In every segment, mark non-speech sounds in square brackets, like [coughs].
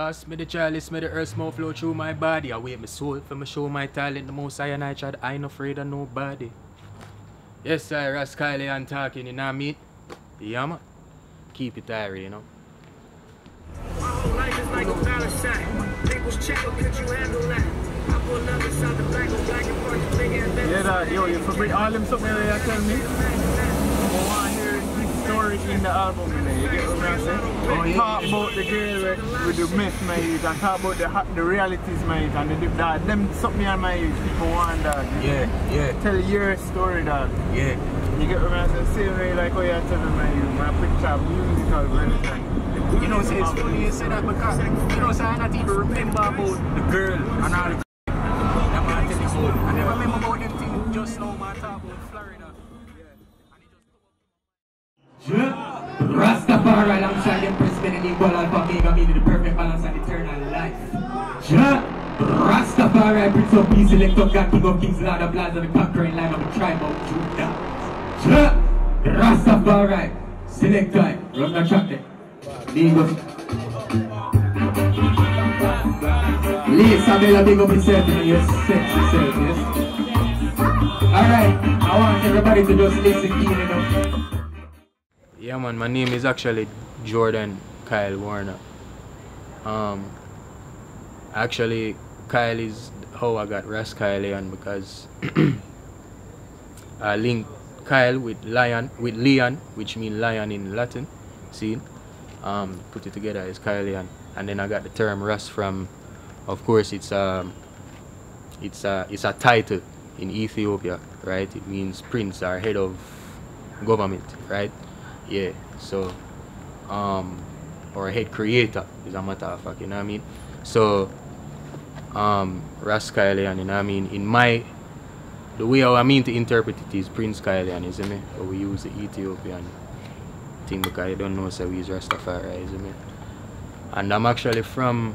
Pass me the chalice, me the earth smoke flow through my body. I wait my soul for me show my talent. The most I and I tried, I ain't afraid of nobody. Yes, I Rascally and talking, you know what I mean? Yeah, man. Keep it airy, you know. Life is like a Valentine. People's check, could you handle that? I pull up inside the back of black and front, big ass Yeah, that, yo, you forget all them something that you tell me. I want to hear his story in the album, you know, you get what I'm saying? Oh, yeah. Talk about the girl with, with the myth, mate, and talk about the the realities, mate, and the, that, them something on my people want, dog. Yeah, yeah, Tell your story, dog. yeah. You get what I'm saying? Same way like oh, how you're telling me, my picture musical, everything. You know, say it's funny you say that because, you know, say I not even remember about the girl and all the [laughs] that man tell. I never remember about them things just now, man, Rastafari alongside the president and equal alpha mega meaning the perfect balance and eternal life. Ja. Rastafari Prince of Peace, select up God, King of Kings, Lord of Lords, and the conquering line of the tribe of Judah. Ja. Rastafari, select time, run the track there. Up. Lisa Bella, big up yourself, your sexy self, yes. Alright, I want everybody to just listen keen enough. Yeah, man, my name is actually Jordan Kyle Warner. Um, actually, Kyle is how I got Ras Kyleon because [clears throat] I link Kyle with lion, with Leon, which means lion in Latin. See, um, put it together as Kyleon, and then I got the term Ras from, of course, it's um, it's a it's a title in Ethiopia, right? It means prince or head of government, right? Yeah. So, um, or head creator is a matter of fact, you know what I mean? So, um, Ras Kyleon, you know what I mean? In my, the way I mean to interpret it is Prince Kyleon, isn't me? But we use the Ethiopian thing because I don't know, so we use Rastafari, isn't me? And I'm actually from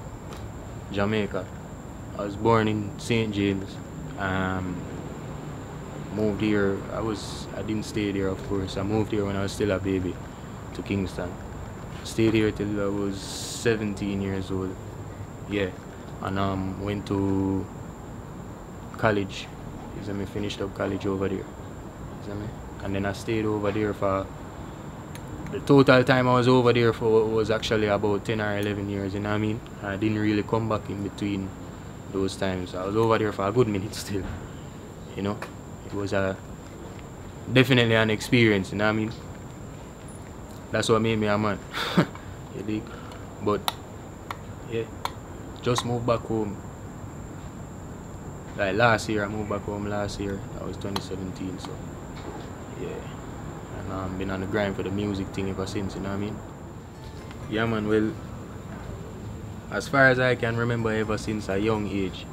Jamaica. I was born in St. James. Um, moved here. I was I didn't stay there of course. I moved here when I was still a baby to Kingston. Stayed here till I was 17 years old. Yeah. And um went to college. See me finished up college over there. See me? And then I stayed over there for the total time I was over there for was actually about 10 or 11 years, you know what I mean? I didn't really come back in between those times. I was over there for a good minute [laughs] still, you know? It was a definitely an experience, you know what I mean? That's what made me a man. [laughs] you dig? But yeah, just moved back home. Like last year, I moved back home last year. That was 2017, so yeah. And I've um, been on the grind for the music thing ever since, you know what I mean? Yeah, man, well, as far as I can remember, ever since a young age,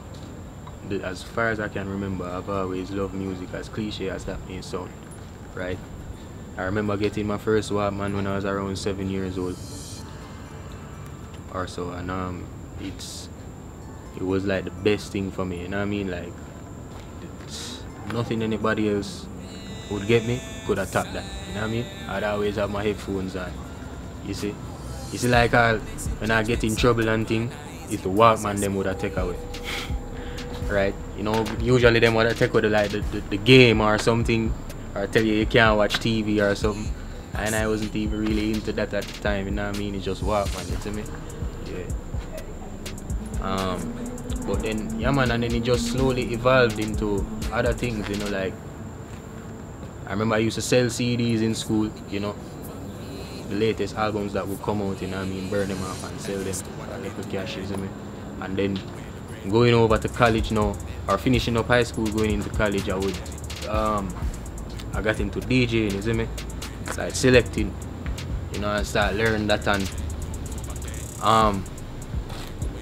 as far as I can remember, I've always loved music, as cliche as that may sound, right? I remember getting my first Walkman when I was around seven years old, or so, and um, it's it was like the best thing for me. You know what I mean? Like nothing anybody else would get me could have topped that. You know what I mean? I'd always have my headphones on. You see? You see like I, when I get in trouble and thing, it's the Walkman them would have take away. Right? You know, usually them would have take the, like the, the, the game or something or tell you you can't watch TV or something. And I wasn't even really into that at the time, you know what I mean? It's just Walkman, you see me? Yeah. Um, but then, yeah man, and then it just slowly evolved into other things, you know, like I remember I used to sell CDs in school, you know, the latest albums that would come out, you know what I mean, burn them off and sell them for little cash, you see me? And then going over to college now, or finishing up high school, going into college, I would, um, I got into DJing, you see me? Like selecting, you know, I start learning that and, um,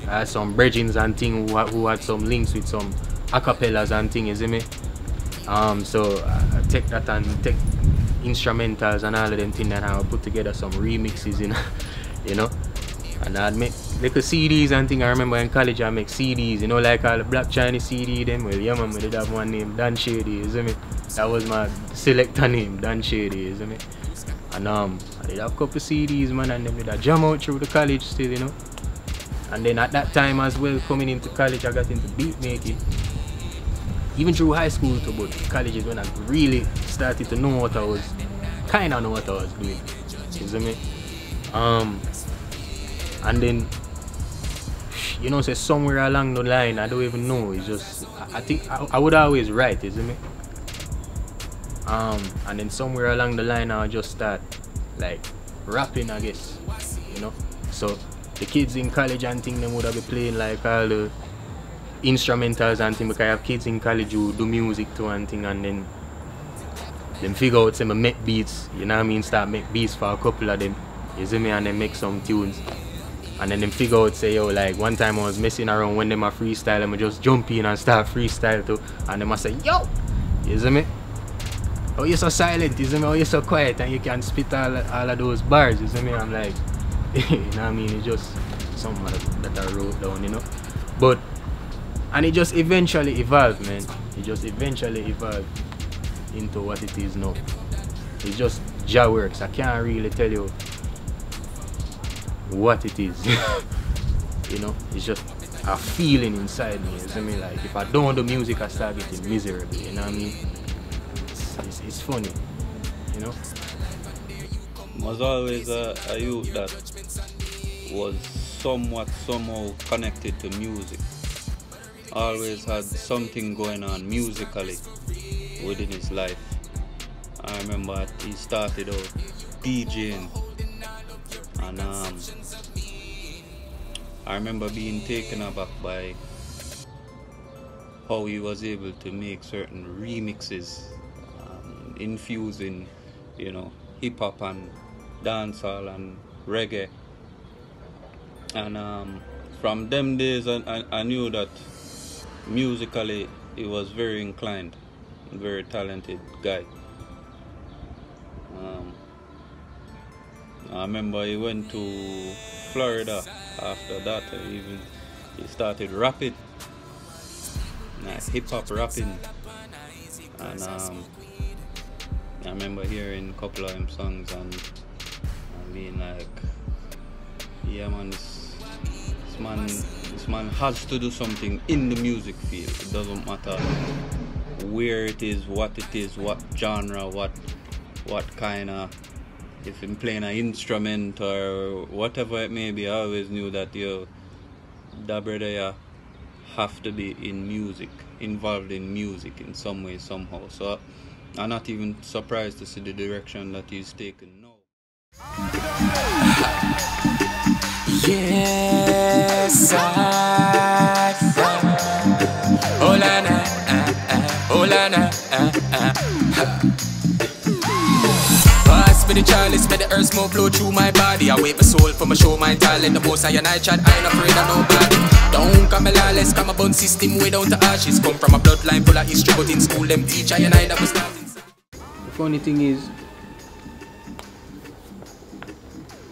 I had some bridgings and thing who, had- who had some links with some acapellas and thing, you see me? Um, so I take that and take instrumentals and all of them thing and I put together some remixes, know, you know. [laughs] And I'd make little CDs and thing. I remember in college I make CDs, you know, like all the Black Chinese CD them. Well, yeah, man, we did have one named Dan Shady, you see me? That was my selector name, Dan Shady, you see me? And um, I did have a couple CDs, man, and them did a jam out through the college still, you know. And then at that time as well, coming into college, I got into beat making. Even through high school too, but college is when I really started to know what I was, kind of know what I was doing. You see me? Um, and then, you know, say somewhere along the line, I don't even know. It's just, I, I think I, I would always write, isn't it Um, and then somewhere along the line, I'll just start like rapping, I guess. You know, so the kids in college and thing them would have been playing like all the instrumentals and thing because I have kids in college who do music too and thing and then them figure out some make beats, you know what I mean, start make beats for a couple of them. You see me and then make some tunes. And then them figure out say yo like one time I was messing around when them a freestyle and I just jump in and start freestyle too and them I say yo you see me? Oh you're so silent, you see me? Oh you're so quiet and you can spit all, all of those bars, you see me? I'm like [laughs] you know what I mean? It's just something that, I wrote down, you know. But and it just eventually evolved, man. It just eventually evolved into what it is now. It's just Jah works. I can't really tell you what it is. [laughs] you know, it's just a feeling inside me. You see me? Like if I don't do music, I start getting miserable. You know what I mean? It's, it's, it's funny. You know. was always a, a youth that was somewhat somehow connected to music. Always had something going on musically within his life. I remember he started out DJing and um, I remember being taken aback by how he was able to make certain remixes um, infusing you know hip hop and dancehall and reggae. And um, from them days I, I, I knew that musically he was very inclined very talented guy I remember he went to Florida after that he even he started rapping. Like hip hop rapping. And um, I remember hearing a couple of him songs and, and being like yeah man this, this man this man has to do something in the music field. It doesn't matter where it is what it is what genre what what kind of if I'm playing an instrument or whatever it may be, I always knew that yo, that brother have to be in music, involved in music in some way, somehow. So I'm not even surprised to see the direction that he's taken now. Yes, I. Oh la na, ah, ah, oh la na, ah, ah, ha. The chalice, make the earth smoke flow through my body. I wait my soul for my show, my talent. The most I and I chat, I ain't afraid of nobody. Don't come a lawless, come a bun system way down to ashes. Come from a bloodline full of history, but in school them teach I and I was starting. The funny thing is,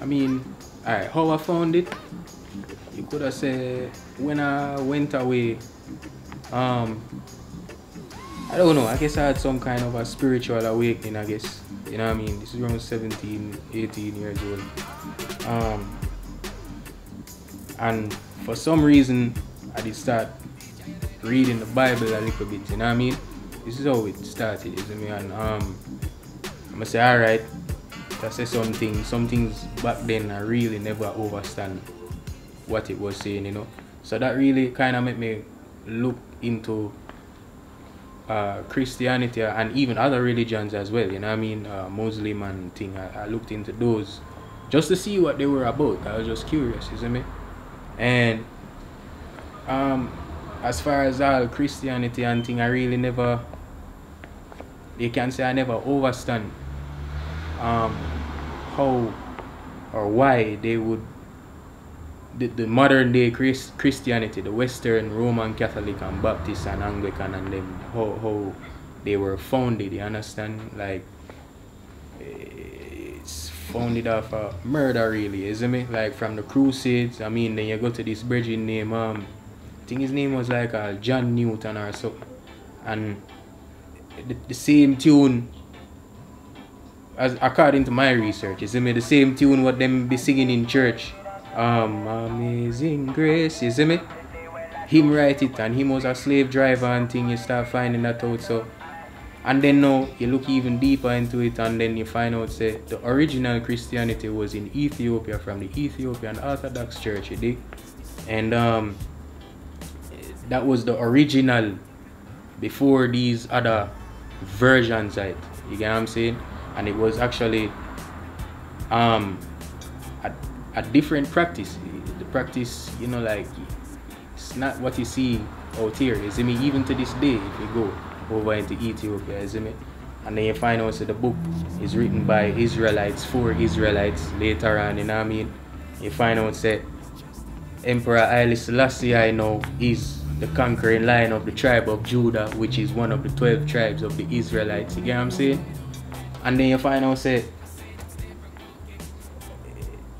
I mean, alright, how I found it, you could have said when I went away, um, I don't know, I guess I had some kind of a spiritual awakening, I guess. You know what I mean? This is around 17, 18 years old. Um, and for some reason, I did start reading the Bible a little bit, you know what I mean? This is how it started, you see me? And um, I'm gonna say, alright, I say something, some things back then I really never understand what it was saying, you know. So that really kind of made me look into uh, Christianity and even other religions as well, you know I mean? Uh, Muslim and thing. I, I looked into those just to see what they were about. I was just curious, you see me? And um, as far as all Christianity and thing, I really never, you can say I never understand um, how or why they would the, the modern day Chris, Christianity, the Western Roman Catholic and Baptist and Anglican and them how, how they were founded, you understand? Like it's founded off a murder really, isn't it? Like from the crusades, I mean then you go to this bridging name, um I think his name was like uh, John Newton or so and the, the same tune as according to my research, is the same tune what them be singing in church um, Amazing Grace, you see me? Him write it and him was a slave driver and thing, you start finding that out. So and then now you look even deeper into it and then you find out say the original Christianity was in Ethiopia from the Ethiopian Orthodox Church, you dig? And um that was the original before these other versions of it. You get what I'm saying? And it was actually um a, different practice. The practice, you know, like it's not what you see out here. You see me? Even to this day, if you go over into Ethiopia, you see me? And then you find out that the book is written by Israelites for Israelites later on, you know what I mean? You find out that Emperor Haile Selassie I know is the conquering lion of the tribe of Judah, which is one of the 12 tribes of the Israelites. You get what I'm saying? And then you find out that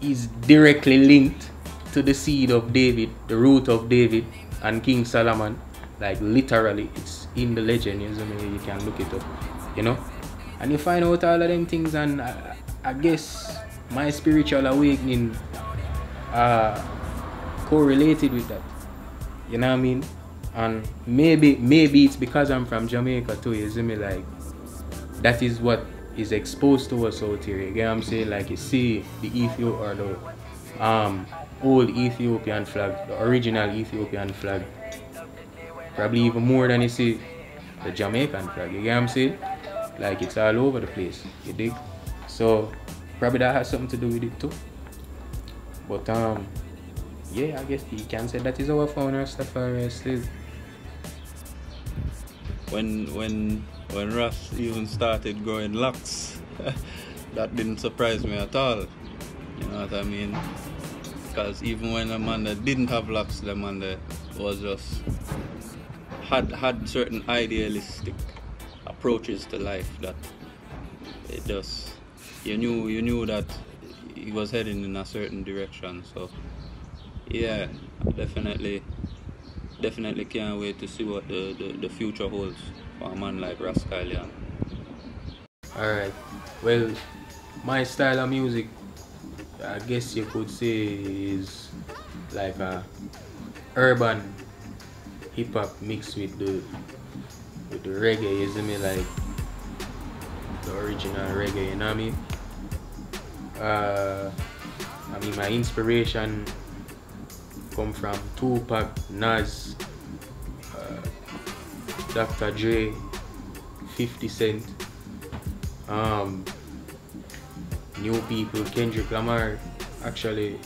he's directly linked to the seed of David, the root of David and King Solomon. Like literally, it's in the legend. You, know, you can look it up, you know. And you find out all of them things, and I, I guess my spiritual awakening uh, correlated with that. You know what I mean? And maybe maybe it's because I'm from Jamaica too, you see me like that is what is exposed to us out here. You get what I'm saying? Like you see the Ethiopia or the um old Ethiopian flag, the original Ethiopian flag. Probably even more than you see the Jamaican flag, you get what I'm saying? Like it's all over the place, you dig? So probably that has something to do with it too. But um yeah, I guess you can say that is our fauna Rastafari still. When when when Ras even started growing locks, [laughs] that didn't surprise me at all. You know what I mean? Because even when a man that didn't have locks, the man that was just had had certain idealistic approaches to life that it just you knew you knew that he was heading in a certain direction. So yeah, definitely definitely can't wait to see what the, the, the future holds for a man like Ras Kyleon. Alright. Well, my style of music, I guess you could say is like a urban hip hop mixed with the with the reggae, you see me like the original reggae, you know what I mean? Uh, I mean my inspiration come from Tupac, Nas, uh, Dr. Dre, 50 Cent, um, new people, Kendrick Lamar, actually,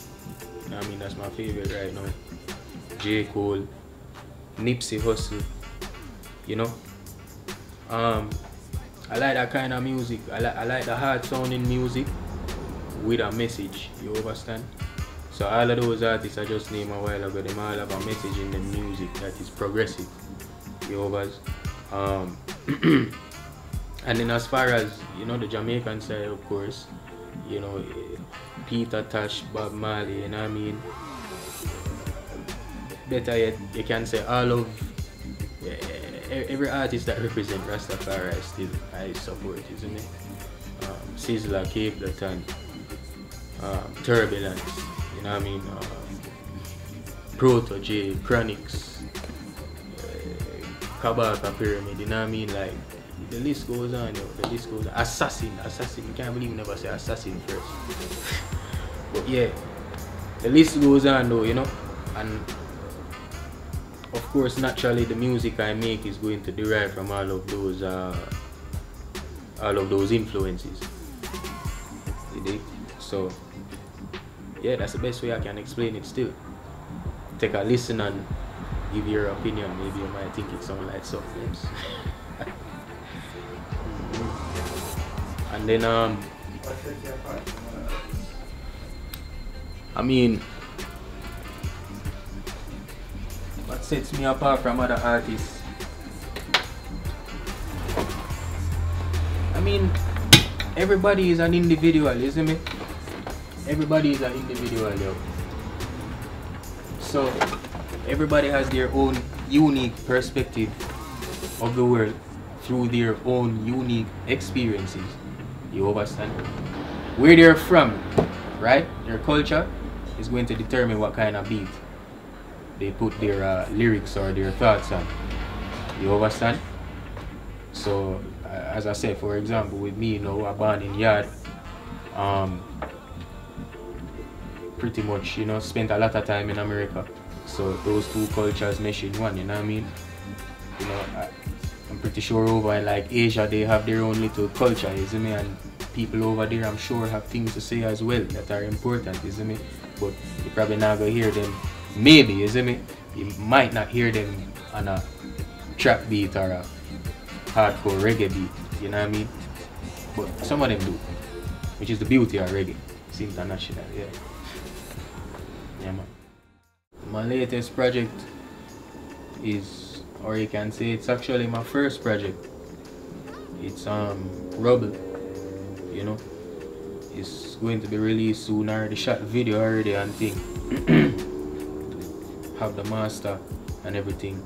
I mean that's my favorite right now. J. Cole, Nipsey Hussle, you know. Um, I like that kind of music. I like I like the hard sounding music with a message. You understand? So all of those artists I just named a while ago, them all have a message in the music that is progressive. You overs. Um, [clears throat] and then as far as you know the Jamaican side of course, you know Peter Tosh, Bob Marley, you know what I mean? Better yet, you can say all of every artist that represent Rastafari still I support, isn't it? Um, Sizzla, Capleton, um, Turbulence, you know what I mean? Um, Protoje, Chronixx, uh, Kabaka Pyramid, you know what I mean? Like, the list goes on, yo. the list goes on. Assassin, Assassin, you can't believe we never say Assassin first. but yeah, the list goes on though, you know? And of course, naturally, the music I make is going to derive from all of those, uh, all of those influences. You? So, yeah, that's the best way I can explain it still. Take a listen and give your opinion. Maybe you might think it sounds like something [laughs] and then, um, I mean, what sets me apart from other artists? I mean, everybody is an individual, isn't it? Everybody is an individual, yo. So, everybody has their own unique perspective of the world through their own unique experiences. You understand? Where they're from, right? Their culture, is going to determine what kind of beat they put their uh, lyrics or their thoughts on. You understand? So, as I said, for example, with me, you know, I born in yard. Um, pretty much, you know, spent a lot of time in America. So those two cultures mesh in one, you know what I mean? You know, I, I'm pretty sure over in like Asia they have their own little culture, you see me? And people over there I'm sure have things to say as well that are important, isn't me? But you probably not gonna hear them maybe, see me? You might not hear them on a trap beat or a hardcore reggae beat, you know what I mean? But some of them do. Which is the beauty of reggae. It's international, yeah. Yeah man. My latest project is or you can say it's actually my first project. It's um Rubble. You know. It's going to be released soon. I already shot the video already and thing. [coughs] Have the master and everything.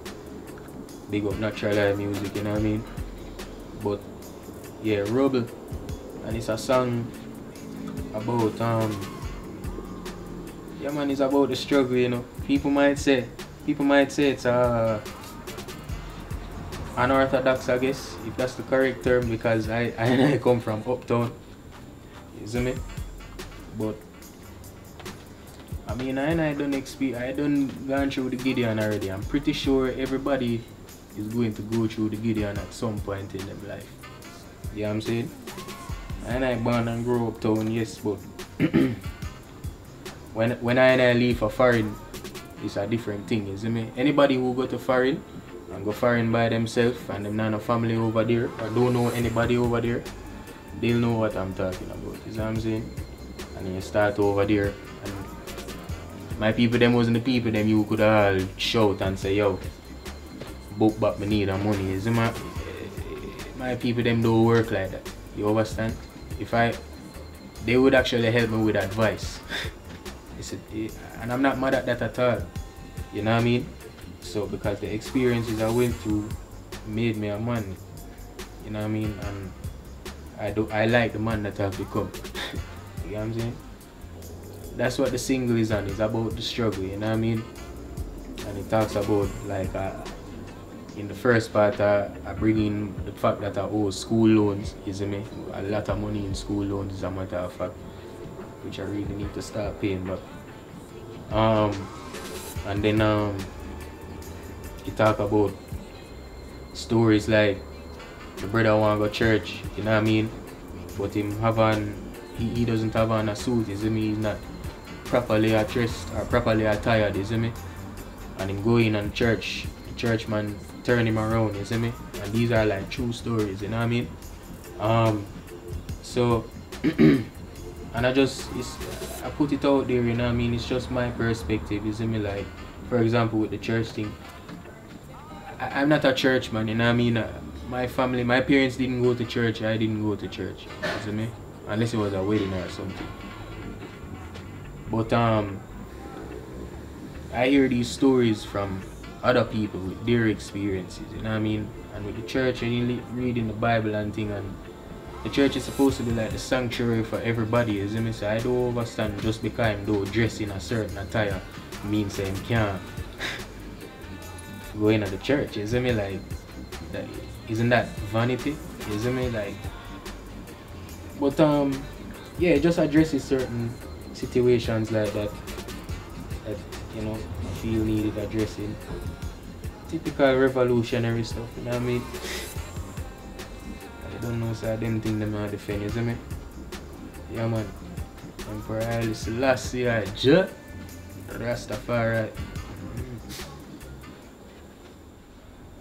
Big up natural live music, you know what I mean? But yeah, Rubble. And it's a song about um yeah man it's about the struggle you know. People might say people might say it's uh unorthodox I guess if that's the correct term because I [laughs] I come from uptown you see me? But I mean I I don't experience I don't gone through the Gideon already. I'm pretty sure everybody is going to go through the Gideon at some point in their life. You know what I'm saying? And I born and grow up town yes but [clears throat] when when I and I leave for foreign, it's a different thing, you see me? Anybody who go to foreign and go foreign by themselves and them not a family over there or don't know anybody over there, they'll know what I'm talking about. You see what I'm saying? And you start over there and my people them wasn't the people them you could all shout and say, yo, book back me need money. You see my my people them don't work like that. You understand? If I they would actually help me with advice. [laughs] It's a, and I'm not mad at that at all. You know what I mean? So because the experiences I went through made me a man. You know what I mean? And I do I like the man that I've become. [laughs] you know what I'm saying? That's what the single is on. It's about the struggle. You know what I mean? And it talks about like uh, in the first part uh, I bring in the fact that I owe school loans. You see me? A lot of money in school loans as a matter of fact which I really need to start paying but um and then um you talk about stories like the brother wanna go church, you know what I mean? But him have on he, he doesn't have on a suit, you see me, he's not properly dressed or properly attired, you see me? And him going in and church, the church man turn him around, you see me? And these are like true stories, you know what I mean? Um so [clears throat] and I just I put it out there, you know I mean? It's just my perspective, you see me like for example with the church thing. I, am not a church man, you know I mean? Uh, my family, my parents didn't go to church, I didn't go to church, you see me? Unless it was a wedding or something. But um I hear these stories from other people with their experiences, you know I mean? And with the church and reading the Bible and thing and the church is supposed to be like the sanctuary for everybody, see me? So I don't understand just because I'm do dress in a certain attire means saying can't go into the church, see me? Like, that, isn't that vanity? See me? Like, but um, yeah, it just addresses certain situations like that that you know feel needed addressing. Typical revolutionary stuff, you know what I mean? [laughs] I don't know, so I didn't think them are defend, you see me? Yeah, man. Emperor Haile Selassie, I Jah, Rastafari.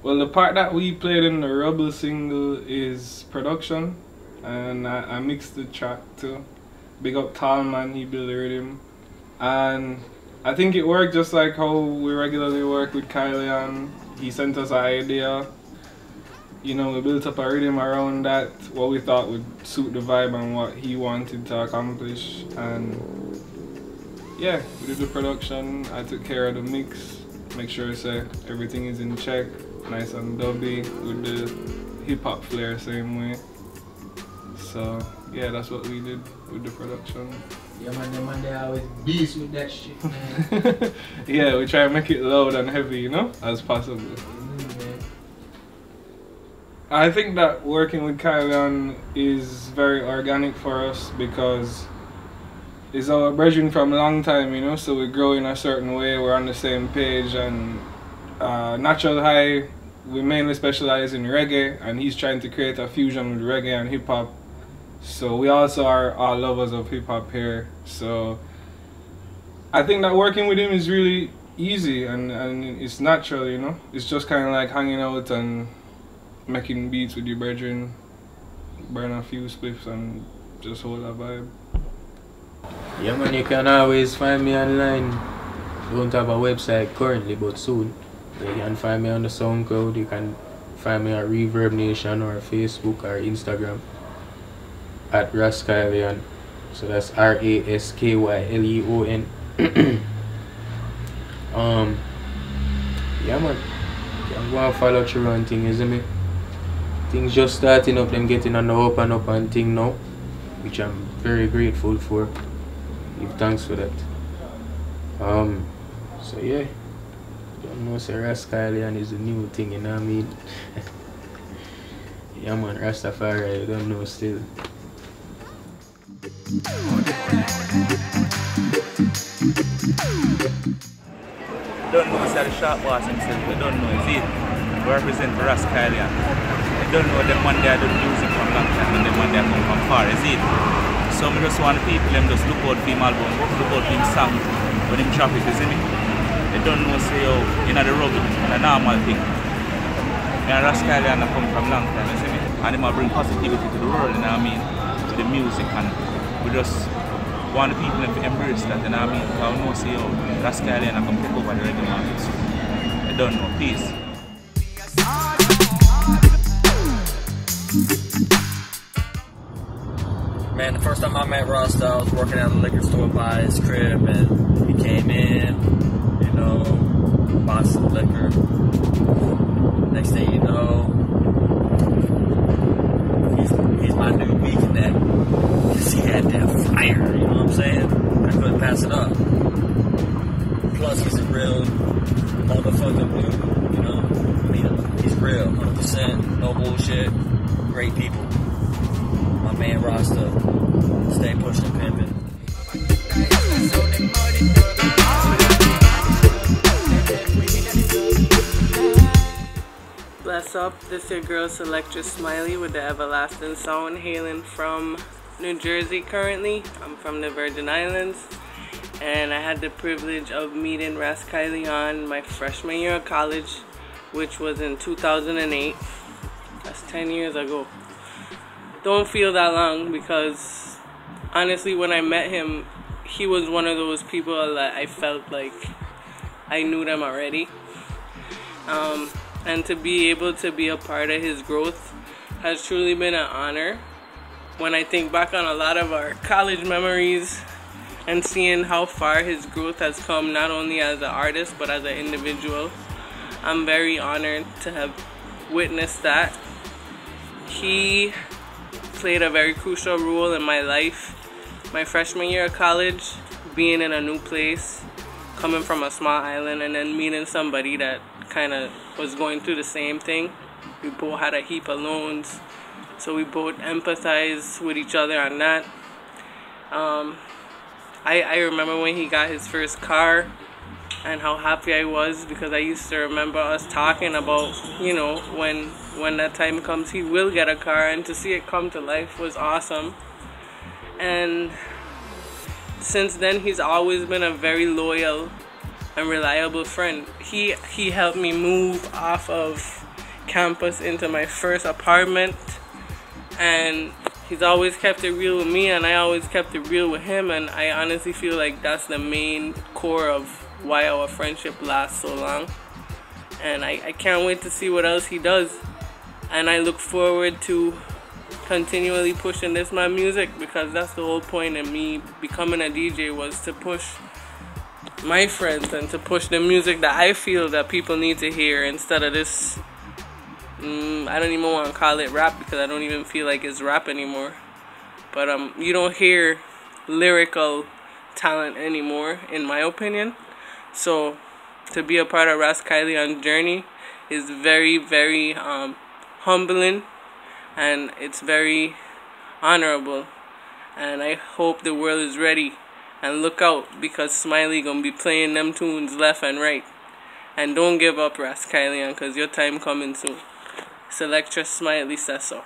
Well, the part that we played in the Rubble single is production, and I, I mixed the track too. Big up Tallman, he built rhythm, and I think it worked just like how we regularly work with Kylie, and he sent us an idea. You know, we built up a rhythm around that, what we thought would suit the vibe and what he wanted to accomplish, and yeah, we did the production. I took care of the mix, make sure say everything is in check nice and dubby with the hip hop flair same way. So yeah, that's what we did with the production. Yeah, man, them man, they always beast with that shit, man. [laughs] yeah, we try to make it loud and heavy, you know, as possible. Mm, man. I think that working with Kyleon is very organic for us because it's our brethren from a long time, you know, so we grow in a certain way, we're on the same page, and uh, Natural High, we mainly specialize in reggae, and he's trying to create a fusion with reggae and hip hop. So we also are all lovers of hip hop here. So I think that working with him is really easy and, and it's natural, you know. It's just kind of like hanging out and making beats with your brethren, burn a few spliffs and just hold a vibe. Yeah, man, you can always find me online. Don't have a website currently, but soon. You can find me on the SoundCloud. You can find me on Reverb Nation or Facebook or Instagram at Ras Kyleon. So that's R A S K Y L E O N. [clears throat] Um, yeah, man. I'm to follow through on thing, isn't it? Things just starting up, them getting on the up and up and thing now, which I'm very grateful for. Give thanks for that. Um, so yeah, don't know, say Ras Kyleon is a new thing, you know what I mean? [laughs] yeah, man, Rastafari, I don't know still. don't know say the sharp boss himself, we don't know is it. We represent Ras Kyleon. Don't know them one day do music from long time and them one day I come from far, is it? So I just want people them just look out for him album, look out for song when him drop is it? They don't know say yo, you know the rugged, and a normal thing. And Ras Kyleon I come from long time, is it? And him a bring positivity to the world, you know what I mean? With the music and we just want the people to embrace that, you know what I mean? I know say, oh, yo, Ras Kyleon I come take over the reggae market. So, I don't know. Peace. Man, the first time I met Rasta, I was working at a liquor store by his crib, and he came in, this your girl Selectra Smiley with the Everlasting Sound hailing from New Jersey currently. I'm from the Virgin Islands and I had the privilege of meeting Ras Kyleon my freshman year of college, which was in 2008. That's 10 years ago. Don't feel that long because honestly, when I met him, he was one of those people that I felt like I knew them already. Um, and to be able to be a part of his growth has truly been an honor. When I think back on a lot of our college memories and seeing how far his growth has come, not only as an artist but as an individual, I'm very honored to have witnessed that. He played a very crucial role in my life. My freshman year of college, being in a new place, coming from a small island, and then meeting somebody that kind of was going through the same thing. We both had a heap of loans, so we both empathized with each other on that. Um, I, I remember when he got his first car and how happy I was because I used to remember us talking about, you know, when when that time comes he will get a car and to see it come to life was awesome. And since then he's always been a very loyal and reliable friend. He he helped me move off of campus into my first apartment and he's always kept it real with me and I always kept it real with him and I honestly feel like that's the main core of why our friendship lasts so long. And I, I can't wait to see what else he does. And I look forward to continually pushing this my music because that's the whole point of me becoming a DJ was to push my friends and to push the music that I feel that people need to hear instead of this mm, I don't even want to call it rap because I don't even feel like it's rap anymore. But um you don't hear lyrical talent anymore, in my opinion. So, to be a part of Ras on journey is very, very um, humbling and it's very honorable. And I hope the world is ready and look out because Smiley gonna be playing them tunes left and right. And don't give up, Ras Kyleon, because your time coming soon. Selectra Smiley says so.